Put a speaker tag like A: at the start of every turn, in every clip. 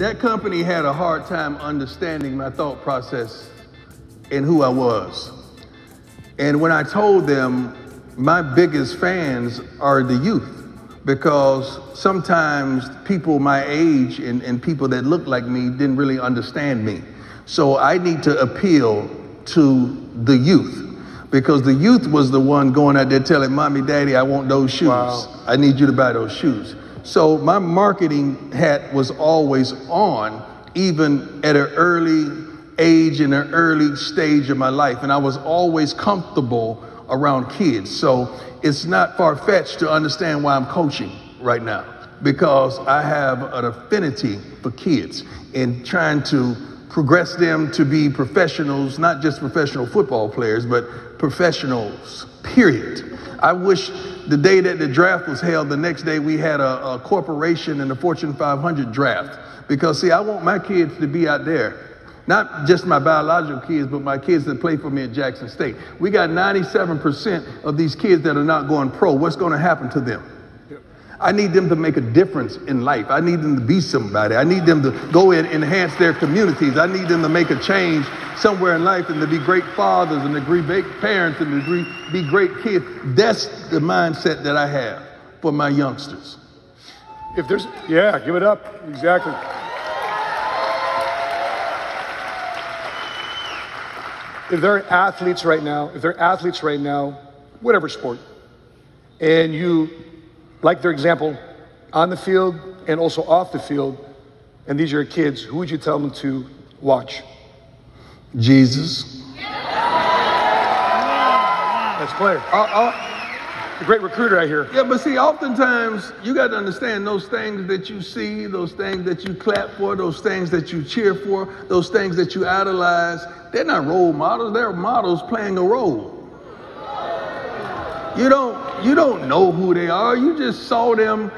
A: that company had a hard time understanding my thought process and who I was. And when I told them my biggest fans are the youth, because sometimes people my age and, and people that look like me didn't really understand me. So I need to appeal to the youth because the youth was the one going out there telling mommy, daddy, I want those shoes.
B: Wow.
A: I need you to buy those shoes. So my marketing hat was always on, even at an early age in an early stage of my life. And I was always comfortable around kids. So it's not far fetched to understand why I'm coaching right now because I have an affinity for kids and trying to progress them to be professionals, not just professional football players, but professionals, period. I wish the day that the draft was held, the next day we had a, a corporation in the Fortune 500 draft. Because, see, I want my kids to be out there not just my biological kids, but my kids that play for me at Jackson State. We got 97% of these kids that are not going pro. What's going to happen to them? I need them to make a difference in life. I need them to be somebody. I need them to go and enhance their communities. I need them to make a change somewhere in life and to be great fathers and to be great parents and to be great kids. That's the mindset that I have for my youngsters.
B: If there's, yeah, give it up. Exactly. If they're athletes right now, if they're athletes right now, whatever sport, and you like their example on the field and also off the field, and these are your kids, who would you tell them to watch?
A: Jesus.
B: That's clear.
A: Uh, uh,
B: A great recruiter, I hear.
A: Yeah, but see, oftentimes you got to understand those things that you see, those things that you clap for, those things that you cheer for, those things that you idolize, they're not role models, they're models playing a role. You don't you don't know who they are. You just saw them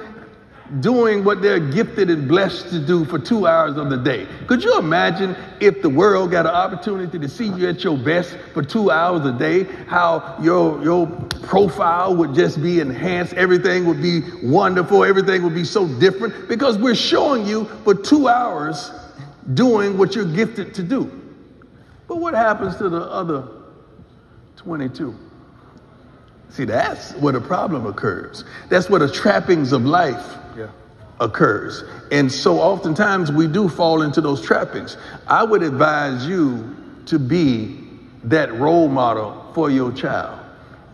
A: doing what they're gifted and blessed to do for two hours of the day. Could you imagine if the world got an opportunity to see you at your best for two hours a day, how your, your profile would just be enhanced, everything would be wonderful, everything would be so different because we're showing you for two hours doing what you're gifted to do. But what happens to the other 22? See, that's where the problem occurs. That's where the trappings of life
B: Yeah.
A: occurs. And so oftentimes we do fall into those trappings. I would advise you to be that role model for your child,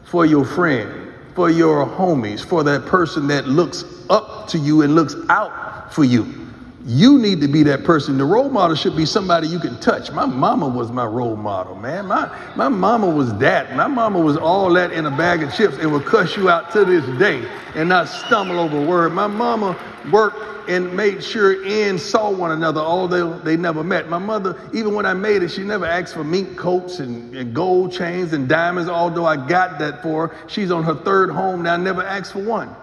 A: for your friend, for your homies, for that person that looks up to you and looks out for you. You need to be that person. The role model should be somebody you can touch. My mama was my role model, man. My, my mama was that. My mama was all that in a bag of chips and would cuss you out to this day and not stumble over a word. My mama worked and made sure and saw one another, although they never met. My mother, even when I made it, she never asked for mink coats and, and gold chains and diamonds, although I got that for her. She's on her third home now, never asked for one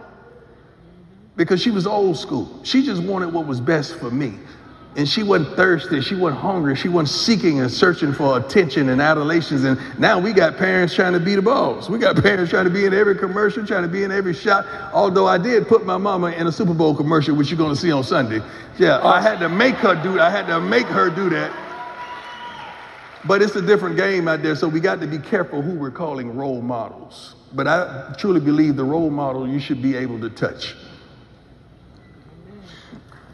A: because she was old school. She just wanted what was best for me. And she wasn't thirsty, she wasn't hungry, she wasn't seeking and searching for attention and adulations. And now we got parents trying to be the boss. We got parents trying to be in every commercial, trying to be in every shot. Although I did put my mama in a Super Bowl commercial, which you're gonna see on Sunday. Yeah, I had to make her do I had to make her do that. But it's a different game out there, so we got to be careful who we're calling role models. But I truly believe the role model you should be able to touch.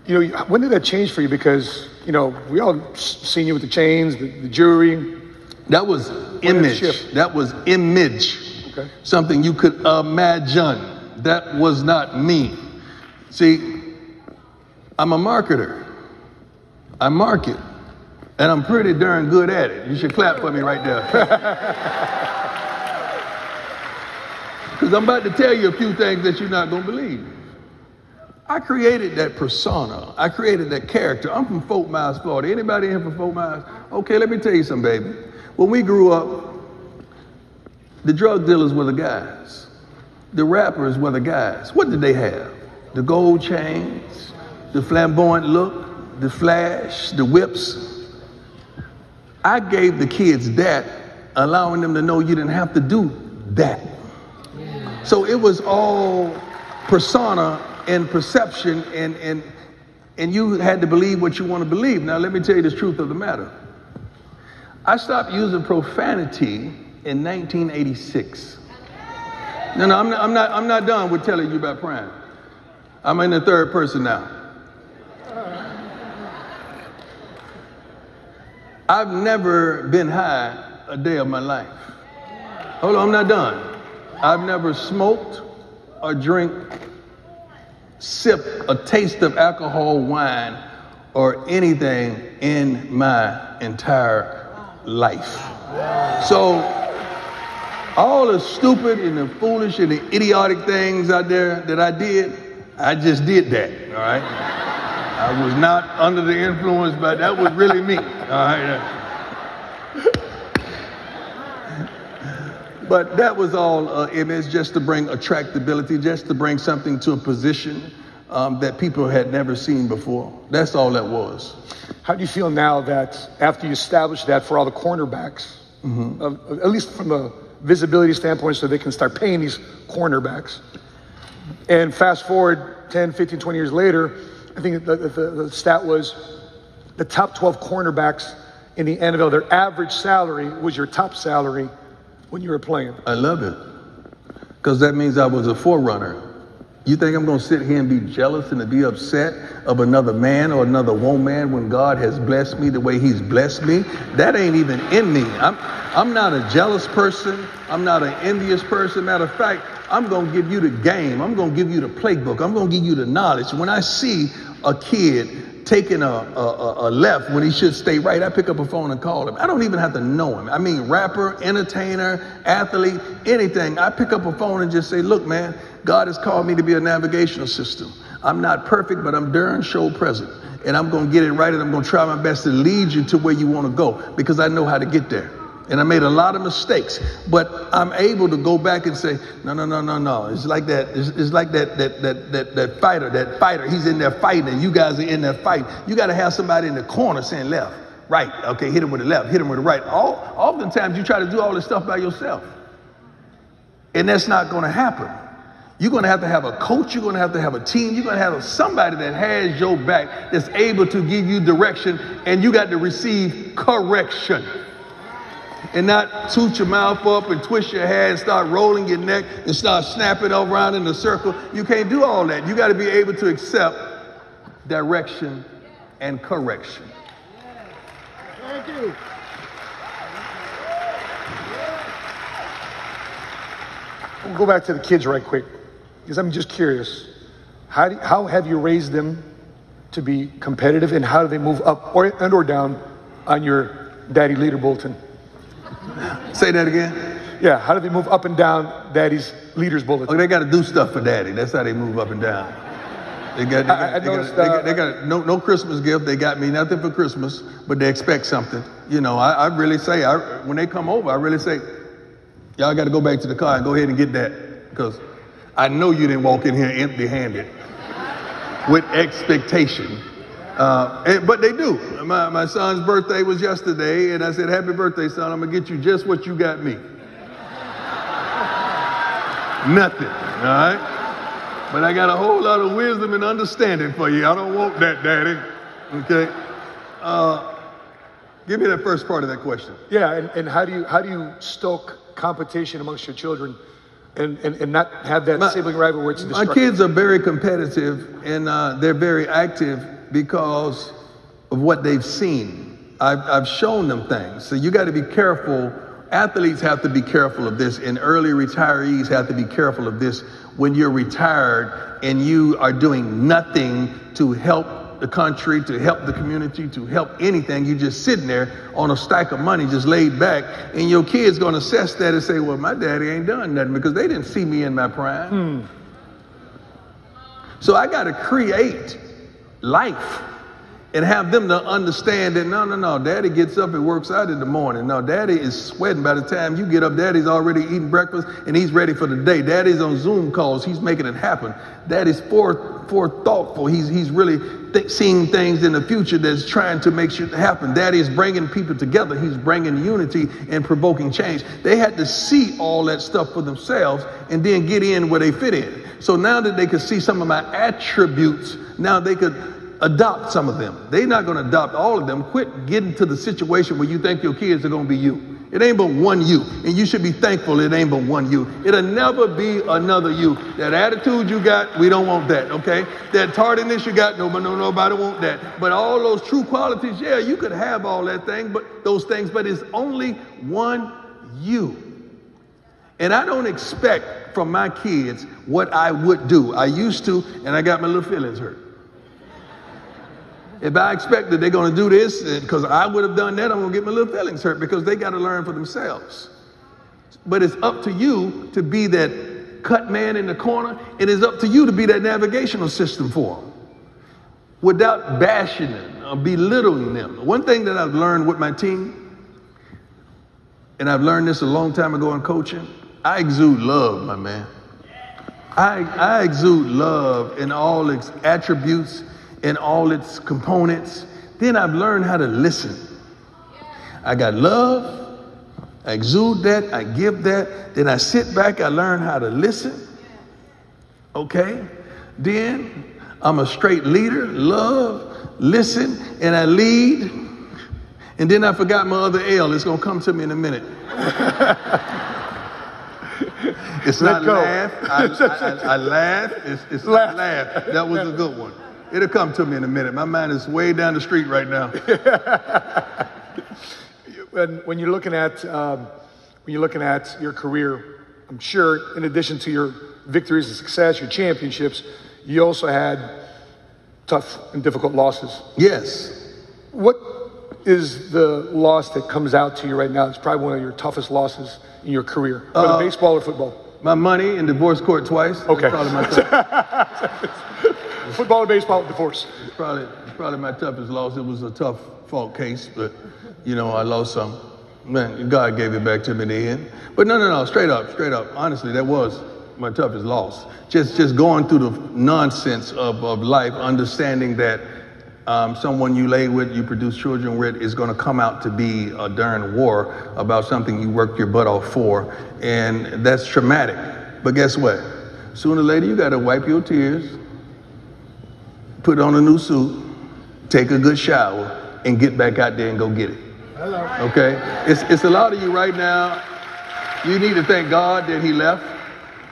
B: You know, when did that change for you? Because, you know, we all seen you with the chains, the, the jewelry.
A: That was
B: it
A: image. That was image.
B: Okay.
A: Something you could imagine. That was not me. See, I'm a marketer. I market. And I'm pretty darn good at it. You should clap for me right there. Because I'm about to tell you a few things that you're not going to believe. I created that persona. I created that character. I'm from Fort Myers, Florida. Anybody in here from Fort Myers? Okay, let me tell you something, baby. When we grew up, the drug dealers were the guys. The rappers were the guys. What did they have? The gold chains, the flamboyant look, the flash, the whips. I gave the kids that, allowing them to know you didn't have to do that. So it was all persona and perception and, and, and you had to believe what you want to believe. Now, let me tell you the truth of the matter. I stopped using profanity in 1986. No, no, I'm not, I'm not, I'm not done with telling you about prime. I'm in the third person now. I've never been high a day of my life. Hold on, I'm not done. I've never smoked or drink, sip a taste of alcohol, wine, or anything in my entire life. So, all the stupid and the foolish and the idiotic things out there that I did, I just did that, all right? I was not under the influence, but that was really me, all right? But that was all uh, image just to bring attractability, just to bring something to a position um, that people had never seen before. That's all that was.
B: How do you feel now that after you established that for all the cornerbacks, mm-hmm. uh, at least from a visibility standpoint, so they can start paying these cornerbacks? And fast forward 10, 15, 20 years later, I think the, the, the stat was the top 12 cornerbacks in the NFL, their average salary was your top salary when you were playing?
A: I love it because that means I was a forerunner. You think I'm going to sit here and be jealous and to be upset of another man or another woman when God has blessed me the way He's blessed me? That ain't even in me. I'm, I'm not a jealous person. I'm not an envious person. Matter of fact, I'm going to give you the game. I'm going to give you the playbook. I'm going to give you the knowledge. When I see a kid taking a, a, a, left when he should stay right, I pick up a phone and call him. I don't even have to know him. I mean, rapper, entertainer, athlete, anything. I pick up a phone and just say, look, man, God has called me to be a navigational system. I'm not perfect, but I'm darn show present. And I'm going to get it right and I'm going to try my best to lead you to where you want to go because I know how to get there and I made a lot of mistakes, but I'm able to go back and say, no, no, no, no, no. It's like that. It's, it's like that, that, that, that, that fighter, that fighter. He's in there fighting, and you guys are in there fighting. You got to have somebody in the corner saying left, right. Okay, hit him with the left, hit him with the right. All, oftentimes you try to do all this stuff by yourself, and that's not going to happen. You're going to have to have a coach. You're going to have to have a team. You're going to have somebody that has your back, that's able to give you direction, and you got to receive correction and not toot your mouth up and twist your head and start rolling your neck and start snapping around in a circle. You can't do all that. You got to be able to accept direction and correction.
B: Thank you. We'll go back to the kids right quick because I'm just curious. How, do, how have you raised them to be competitive and how do they move up or, and or down on your daddy leader bulletin?
A: Say that again.
B: Yeah, how do they move up and down daddy's leader's bullet?
A: Oh, they got to do stuff for daddy. That's how they move up and down. They got, they got, I, I they, got, they, got, they uh, got, no, no Christmas gift. They got me nothing for Christmas, but they expect something. You know, I, I really say, I, when they come over, I really say, y'all got to go back to the car and go ahead and get that because I know you didn't walk in here empty handed with expectation. Uh, and, but they do. My, my son's birthday was yesterday, and I said, Happy birthday, son. I'm going to get you just what you got me. Nothing, all right? But I got a whole lot of wisdom and understanding for you. I don't want that, Daddy. Okay? Uh, give me that first part of that question.
B: Yeah, and, and how, do you, how do you stoke competition amongst your children and, and, and not have that my, sibling rivalry where it's
A: My kids are very competitive and uh, they're very active because of what they've seen. I've, I've shown them things. So you got to be careful. Athletes have to be careful of this, and early retirees have to be careful of this when you're retired and you are doing nothing to help the country, to help the community, to help anything. You're just sitting there on a stack of money, just laid back, and your kid's going to assess that and say, Well, my daddy ain't done nothing because they didn't see me in my prime. Hmm. So I got to create life and have them to understand that no, no, no, daddy gets up and works out in the morning. No, daddy is sweating by the time you get up. Daddy's already eating breakfast and he's ready for the day. Daddy's on Zoom calls. He's making it happen. Daddy's fore, thoughtful. He's, he's really th- seeing things in the future that's trying to make sure it happen. Daddy is bringing people together. He's bringing unity and provoking change. They had to see all that stuff for themselves and then get in where they fit in. So now that they could see some of my attributes, now they could adopt some of them. They're not going to adopt all of them. Quit getting to the situation where you think your kids are going to be you. It ain't but one you. And you should be thankful it ain't but one you. It'll never be another you. That attitude you got, we don't want that, okay? That tardiness you got, no, no, nobody want that. But all those true qualities, yeah, you could have all that thing, but those things, but it's only one you. And I don't expect from my kids what I would do. I used to, and I got my little feelings hurt. If I expect that they're going to do this uh, because I would have done that, I'm going to get my little feelings hurt because they got to learn for themselves. But it's up to you to be that cut man in the corner. And It is up to you to be that navigational system for them without bashing them or belittling them. One thing that I've learned with my team, and I've learned this a long time ago in coaching, I exude love, my man. I, I exude love in all its attributes in all its components. Then I've learned how to listen. I got love, I exude that, I give that. Then I sit back, I learn how to listen. Okay? Then I'm a straight leader, love, listen, and I lead. And then I forgot my other L. It's going to come to me in a minute. it's Let not go. laugh. I, I, I, laugh. It's, it's laugh. laugh. That was a good one. It'll come to me in a minute. My mind is way down the street right now.
B: when, when you're looking at um, when you're looking at your career, I'm sure in addition to your victories and success, your championships, you also had tough and difficult losses.
A: Yes.
B: What is the loss that comes out to you right now? It's probably one of your toughest losses in your career, whether uh, baseball or football.
A: My money in divorce court twice.
B: Okay. Football and baseball, divorce.
A: Probably, probably my toughest loss. It was a tough fault case, but you know, I lost some. Man, God gave it back to me in the end. But no, no, no, straight up, straight up. Honestly, that was my toughest loss. Just, just going through the nonsense of, of life, understanding that um, someone you lay with, you produce children with, is going to come out to be a darn war about something you worked your butt off for, and that's traumatic. But guess what? Sooner or later, you got to wipe your tears, put on a new suit, take a good shower, and get back out there and go get it. Okay? It's, it's a lot of you right now. You need to thank God that He left.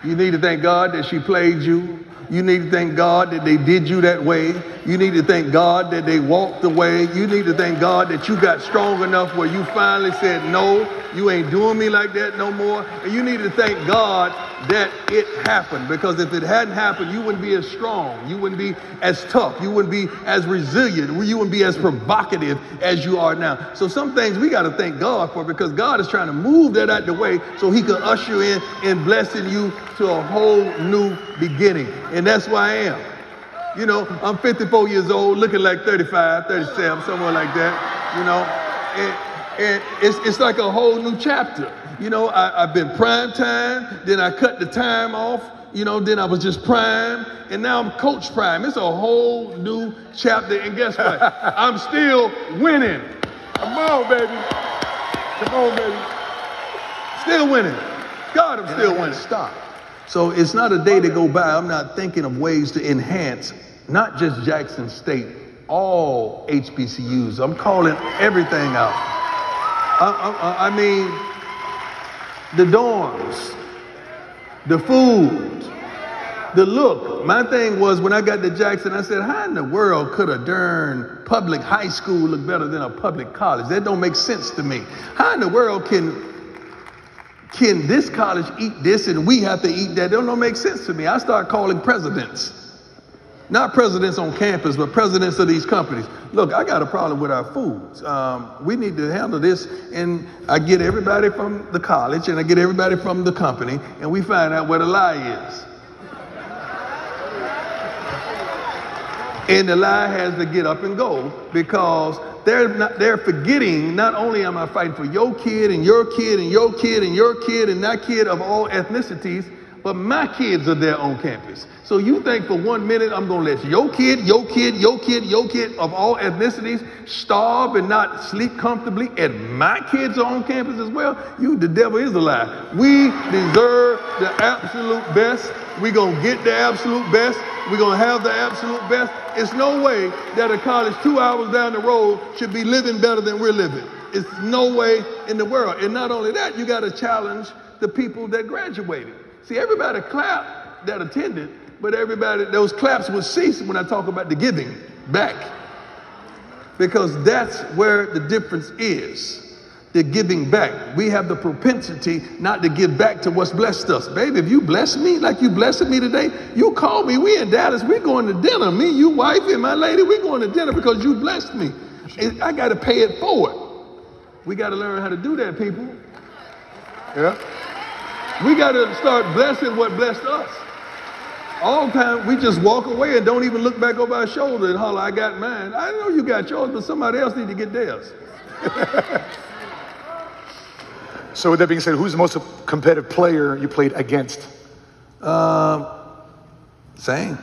A: You need to thank God that she played you. You need to thank God that they did you that way. You need to thank God that they walked the way. You need to thank God that you got strong enough where you finally said, No, you ain't doing me like that no more. And you need to thank God that it happened because if it hadn't happened, you wouldn't be as strong. You wouldn't be as tough. You wouldn't be as resilient. You wouldn't be as provocative as you are now. So some things we got to thank God for because God is trying to move that out the way so he can usher in and blessing you to a whole new beginning. And that's why I am. You know, I'm 54 years old, looking like 35, 37, somewhere like that, you know. And, and it's, it's like a whole new chapter. You know, I, I've been prime time, then I cut the time off, you know, then I was just prime, and now I'm coach prime. It's a whole new chapter, and guess what? I'm still winning.
B: Come on, baby. Come on, baby.
A: Still winning. God, I'm still winning. Stop. So it's not a day to go by. I'm not thinking of ways to enhance not just Jackson State, all HBCUs. I'm calling everything out. I, I, I mean, the dorms, the food, the look. My thing was when I got to Jackson, I said, how in the world could a darn public high school look better than a public college? That don't make sense to me. How in the world can can this college eat this and we have to eat that? That don't make sense to me. I start calling presidents. Not presidents on campus, but presidents of these companies. Look, I got a problem with our foods. Um, we need to handle this. And I get everybody from the college and I get everybody from the company, and we find out where the lie is. And the lie has to get up and go because they're, not, they're forgetting not only am I fighting for your kid and your kid and your kid and your kid and that kid of all ethnicities, but my kids are there on campus. So you think for one minute I'm going to let your kid, your kid, your kid, your kid of all ethnicities starve and not sleep comfortably, and my kids are on campus as well? You, the devil is a lie. We deserve the absolute best. We're going to get the absolute best. We're going to have the absolute best. It's no way that a college two hours down the road should be living better than we're living. It's no way in the world. And not only that, you got to challenge the people that graduated. See, everybody clapped that attended, but everybody, those claps would cease when I talk about the giving back. Because that's where the difference is. The giving back. We have the propensity not to give back to what's blessed us. Baby, if you bless me like you blessed me today, you call me. We in Dallas, we going to dinner. Me, you, wife, and my lady, we going to dinner because you blessed me. I got to pay it forward. We got to learn how to do that, people.
B: Yeah.
A: We got to start blessing what blessed us. All the time, we just walk away and don't even look back over our shoulder and holler, I got mine. I know you got yours, but somebody else need to get theirs.
B: so with that being said, who's the most competitive player you played against?
A: Um, same.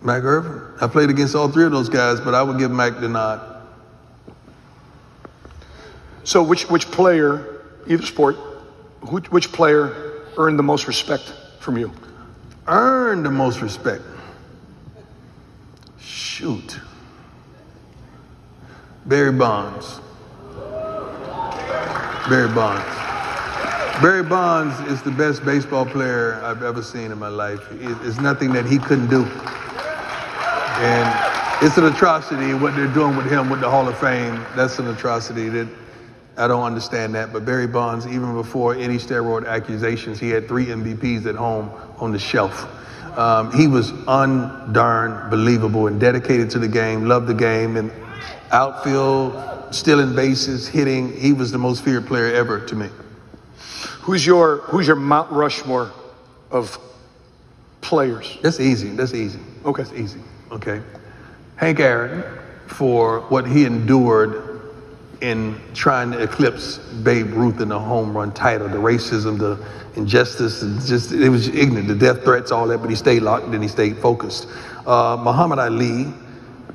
A: Mike Irvin. I played against all three of those guys, but I would give Mac the nod.
B: So which, which player, either sport, which, which player earned the most respect from you?
A: Earned the most respect? Shoot. Barry Bonds. Barry Bonds. Barry Bonds is the best baseball player I've ever seen in my life. It's nothing that he couldn't do. And it's an atrocity what they're doing with him with the Hall of Fame. That's an atrocity that I don't understand that. But Barry Bonds, even before any steroid accusations, he had three MVPs at home on the shelf. Um, he was undarn believable and dedicated to the game, loved the game, and outfield, stealing bases, hitting. He was the most feared player ever to me.
B: Who's your Who's your Mount Rushmore of players?
A: That's easy. That's easy.
B: Okay,
A: that's easy. Okay, Hank Aaron for what he endured in trying to eclipse Babe Ruth in the home run title, the racism, the injustice, just it was ignorant, the death threats, all that, but he stayed locked and he stayed focused. Uh, Muhammad Ali,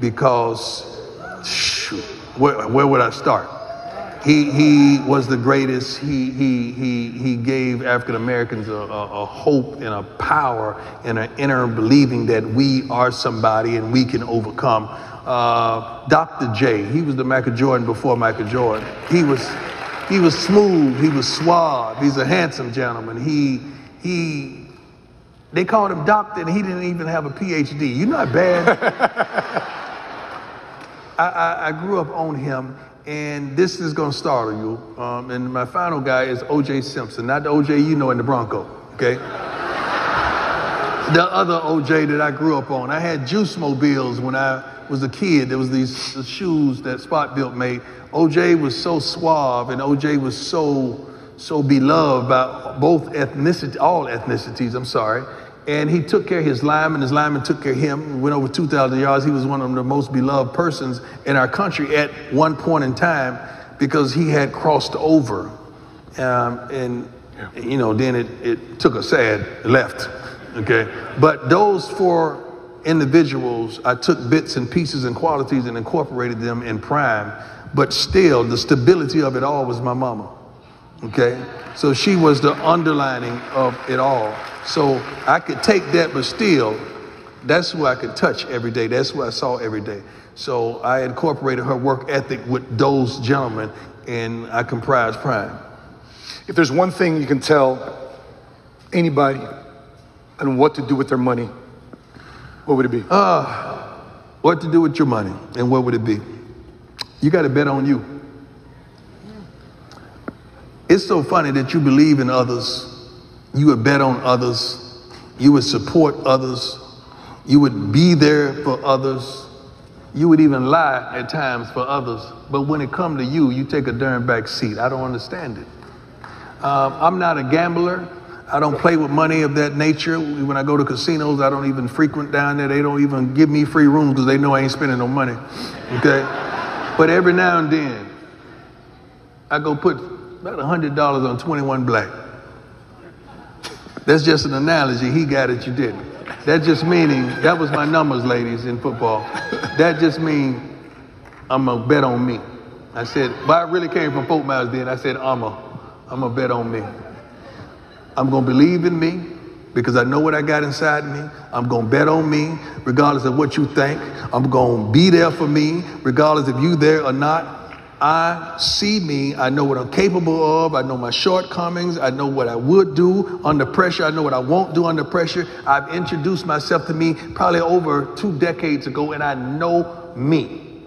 A: because shoot, where, where would I start? He, he was the greatest. He, he, he, he gave African Americans a, a, a, hope and a power and an inner believing that we are somebody and we can overcome uh, Dr. J. He was the Michael Jordan before Michael Jordan. He was, he was smooth. He was suave. He's a handsome gentleman. He, he, they called him doctor and he didn't even have a PhD. You're not bad? I, I, I, grew up on him and this is going to startle you. Um, and my final guy is O.J. Simpson, not the O.J. you know in the Bronco, okay? the other O.J. that I grew up on. I had juice mobiles when I was a kid, there was these shoes that Spot-Bilt made. OJ was so suave and OJ was so so beloved by both ethnicity, all ethnicities, I'm sorry. And he took care of his lineman, his lineman took care of him, went over 2,000 yards. He was one of the most beloved persons in our country at one point in time because he had crossed over. Um, and, you know, then it, it took a sad left, okay? But those four individuals, I took bits and pieces and qualities and incorporated them in prime, but still the stability of it all was my mama. Okay? So she was the underlining of it all. So I could take that, but still, that's who I could touch every day. That's who I saw every day. So I incorporated her work ethic with those gentlemen, and I comprised Prime.
B: If there's one thing you can tell anybody on what to do with their money, what would it be?
A: Uh, what to do with your money and what would it be? You got to bet on you. It's so funny that you believe in others, you would bet on others, you would support others, you would be there for others, you would even lie at times for others. But when it comes to you, you take a darn back seat. I don't understand it. Um, I'm not a gambler. I don't play with money of that nature. When I go to casinos, I don't even frequent down there. They don't even give me free rooms because they know I ain't spending no money. Okay? but every now and then, I go put about $100 on 21 black. That's just an analogy. He got it, you didn't. That just meaning, that was my numbers, ladies, in football. That just means I'm to bet on me. I said, but I really came from Fort Myers then. I said, I'm going to bet on me. I'm going to believe in me. because I know what I got inside me. I'm going to bet on me, regardless of what you think. I'm going to be there for me, regardless if you there or not. I see me. I know what I'm capable of. I know my shortcomings. I know what I would do under pressure. I know what I won't do under pressure. I've introduced myself to me probably over two decades ago, and I know me.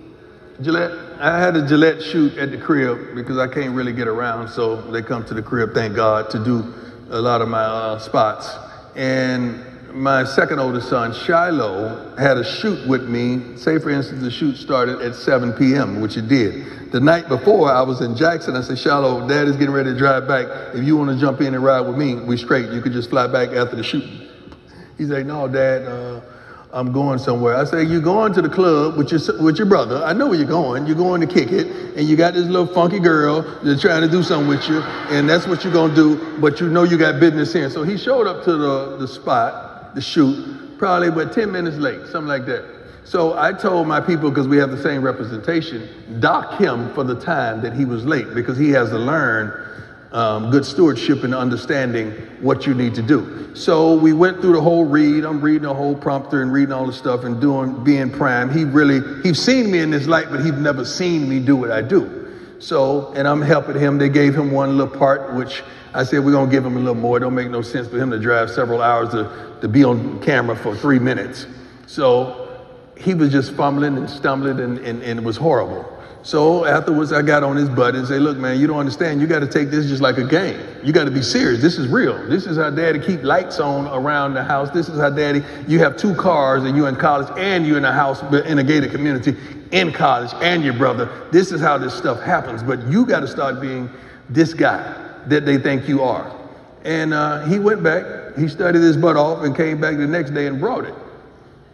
A: Gillette, I had a Gillette shoot at the crib because I can't really get around, so they come to the crib, thank God, to do a lot of my uh, spots. And my second oldest son, Shiloh, had a shoot with me. Say, for instance, the shoot started at 7 p.m., which it did. The night before, I was in Jackson. I said, Shiloh, Dad is getting ready to drive back. If you want to jump in and ride with me, we straight. You could just fly back after the shoot. He's like, No, Dad, uh, I'm going somewhere. I say, You're going to the club with your, with your brother. I know where you're going. You're going to kick it. And you got this little funky girl that's trying to do something with you. And that's what you're going to do. But you know you got business here. So he showed up to the, the spot the shoot, probably about 10 minutes late, something like that. So I told my people, because we have the same representation, dock him for the time that he was late because he has to learn um, good stewardship and understanding what you need to do. So we went through the whole read. I'm reading the whole prompter and reading all the stuff and doing being prime. He really he's seen me in this light, but he's never seen me do what I do. So, and I'm helping him. They gave him one little part, which I said, we're going to give him a little more. It don't make no sense for him to drive several hours to, to be on camera for three minutes. So he was just fumbling and stumbling, and, and, and it was horrible. So afterwards, I got on his butt and say, look, man, you don't understand. You got to take this just like a game. You got to be serious. This is real. This is how daddy keep lights on around the house. This is how daddy, you have two cars and you're in college and you're in a house in a gated community in college and your brother. This is how this stuff happens. But you got to start being this guy that they think you are. And uh, he went back, he studied his butt off, and came back the next day and brought it.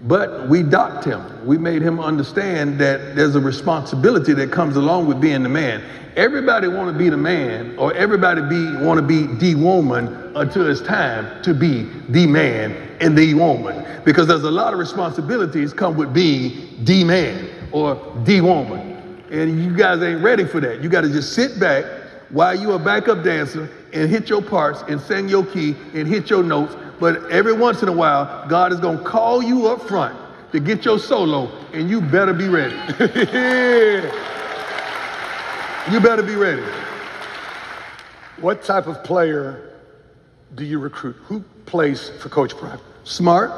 A: But we docked him. We made him understand that there's a responsibility that comes along with being the man. Everybody want to be the man, or everybody be want to be the woman until it's time to be the man and the woman. Because there's a lot of responsibilities come with being the man or the woman. And you guys ain't ready for that. You got to just sit back while you a backup dancer and hit your parts and sing your key and hit your notes. But every once in a while, God is going to call you up front to get your solo, and you better be ready. you better be ready.
B: What type of player do you recruit? Who plays for Coach Prime?
A: Smart,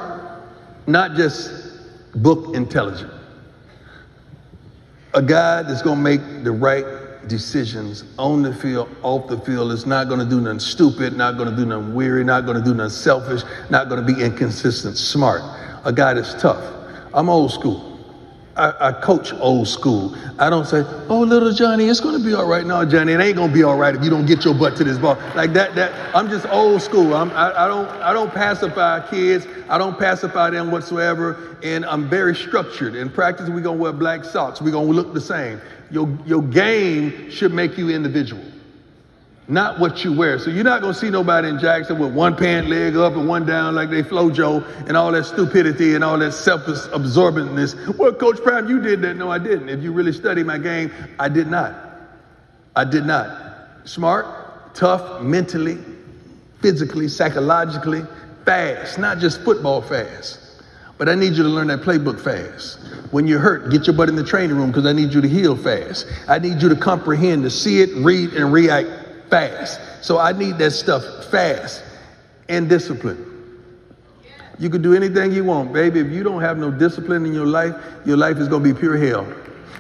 A: not just book intelligent. A guy that's going to make the right decisions on the field, off the field. It's not going to do nothing stupid, not going to do nothing weary, not going to do nothing selfish, not going to be inconsistent, smart. A guy that's tough. I'm old school. I, I, coach old school. I don't say, "Oh, little Johnny, it's going to be all right." No, Johnny, it ain't going to be all right if you don't get your butt to this ball like that. That I'm just old school. I'm, I, I don't I don't pacify kids. I don't pacify them whatsoever. And I'm very structured. In practice, we're gonna wear black socks. We're gonna look the same. Your your game should make you individual not what you wear. So you're not going to see nobody in Jackson with one pant leg up and one down like they Flojo and all that stupidity and all that self-absorbentness. Well, Coach Prime, you did that. No, I didn't. If you really study my game, I did not. I did not. Smart, tough, mentally, physically, psychologically, fast, not just football fast. But I need you to learn that playbook fast. When you're hurt, get your butt in the training room because I need you to heal fast. I need you to comprehend, to see it, read, and react fast. So I need that stuff fast and discipline. You can do anything you want, baby. If you don't have no discipline in your life, your life is going to be pure hell.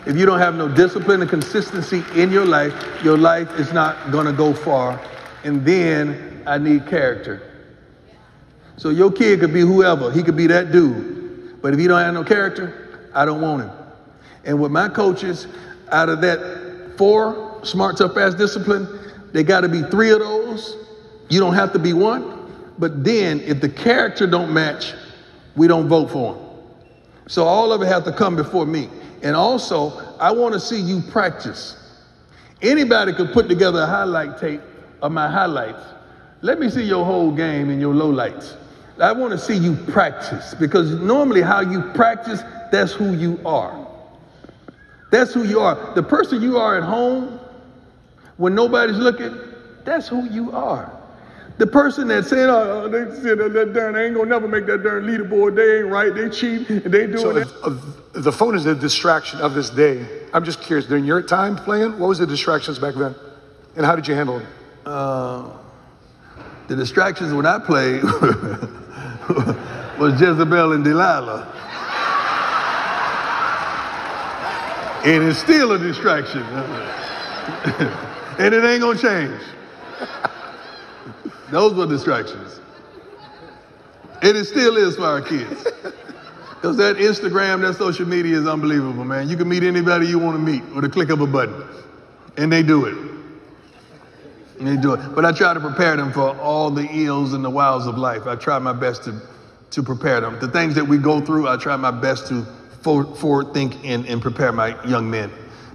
A: If you don't have no discipline and consistency in your life, your life is not going to go far. And then I need character. So your kid could be whoever. He could be that dude. But if he don't have no character, I don't want him. And with my coaches, out of that four, smart, tough, fast, discipline, they got to be three of those. You don't have to be one. But then if the character don't match, we don't vote for him. So all of it has to come before me. And also, I want to see you practice. Anybody could put together a highlight tape of my highlights. Let me see your whole game and your lowlights. I want to see you practice because normally how you practice, that's who you are. That's who you are. The person you are at home when nobody's looking, that's who you are. The person that said, oh, they said that darn, I ain't gonna never make that darn leaderboard. They ain't right. They cheat and they doing
B: So
A: it.
B: if, if the phone is the distraction of this day. I'm just curious. During your time playing, what was the distractions back then, and how did you handle them?
A: The distractions when I played was Jezebel and Delilah. and it's still a distraction. and it ain't gonna change. Those were distractions. And it still is for our kids. Because that Instagram, that social media is unbelievable, man. You can meet anybody you want to meet with a click of a button. And they do it. They do it. But I try to prepare them for all the ills and the wiles of life. I try my best to, to prepare them. The things that we go through, I try my best to forward think and, and prepare my young men.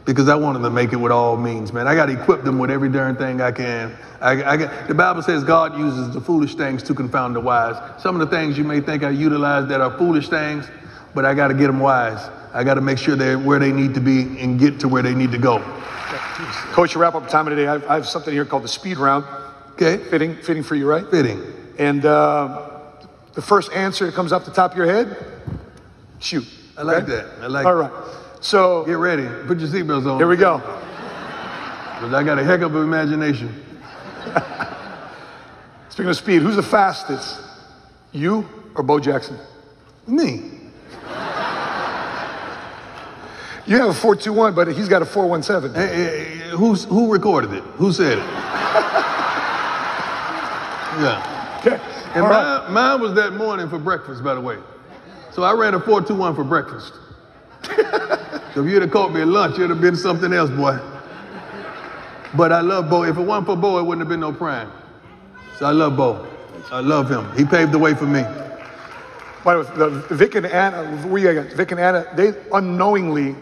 A: Because I want them to make it with all means, man. I got to equip them with every darn thing I can. I, I got, the Bible says God uses the foolish things to confound the wise. Some of the things you may think I utilize that are foolish things, but I got to get them wise. I got to make sure they're where they need to be and get to where they need to go.
B: Coach, wrap up time of the day, I have, I have something here called the speed round.
A: Okay?
B: Fitting, fitting for you, right?
A: Fitting.
B: And uh, the first answer that comes off the top of your head, shoot.
A: I like
B: Okay?
A: that. I like
B: All right. So
A: Get ready. Put your seatbelts on.
B: here we go.
A: 'Cause I got a heck of an imagination.
B: Speaking of speed, who's the fastest? You or Bo Jackson?
A: Me.
B: You have a 421, but he's got a 417.
A: Hey, hey, hey, who's, who recorded it? Who said it? yeah.
B: Okay.
A: And
B: All right.
A: mine, mine was that morning for breakfast, by the way. So I ran a 421 for breakfast. so if you'd have caught me at lunch, it'd have been something else, boy. But I love Bo. If it wasn't for Bo, it wouldn't have been no prime. So I love Bo. I love him. He paved the way for me.
B: By the way, Vic and Anna, we got Vic and Anna, they unknowingly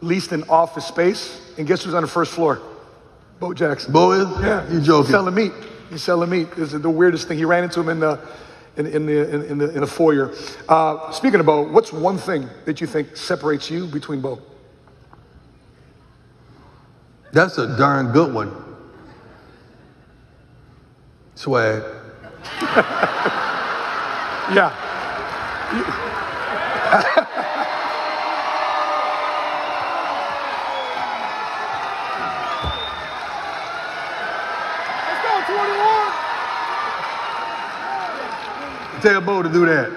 B: leased an office space, and guess who's on the first floor? Bo Jackson.
A: Bo is?
B: Yeah,
A: You joking?
B: Selling meat. He's selling meat. This is the weirdest thing. He ran into him in the in, in the in, in the in the foyer. Uh, speaking of Bo, what's one thing that you think separates you between Bo?
A: That's a darn good one. Swag.
B: Yeah.
A: Tell Bo to do that.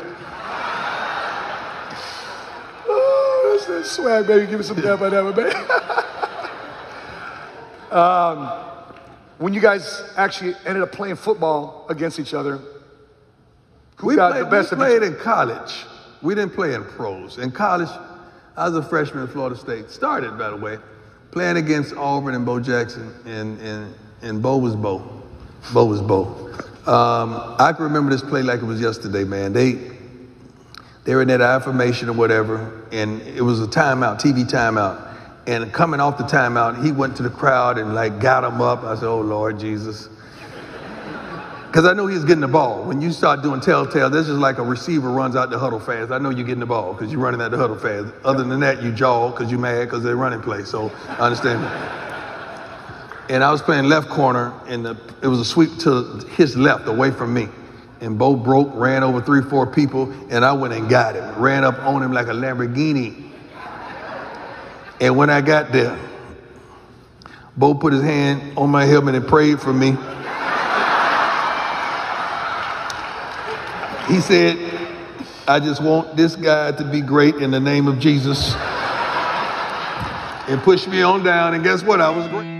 B: Oh, that's that swag, baby. Give me some dab by that, baby. um, when you guys actually ended up playing football against each other,
A: We
B: got
A: played,
B: the best
A: we played in college. We didn't play in pros. In college, I was a freshman at Florida State. Started, by the way, playing against Auburn and Bo Jackson, and, and, and Bo was Bo. Bo was Bo. Um, I can remember this play like it was yesterday, man. They, they were in that affirmation or whatever, and it was a timeout, TV timeout. And coming off the timeout, he went to the crowd and like got him up. I said, "Oh Lord Jesus," because I know he was getting the ball. When you start doing telltale, this is like a receiver runs out the huddle fast. I know you're getting the ball because you're running out the huddle fast. Other than that, you jog because you're mad because they're running play. So I understand. And I was playing left corner, and the, it was a sweep to his left, away from me. And Bo broke, ran over three, four people, and I went and got him. Ran up on him like a Lamborghini. And when I got there, Bo put his hand on my helmet and prayed for me. He said, I just want this guy to be great in the name of Jesus. And pushed me on down, and guess what? I was great.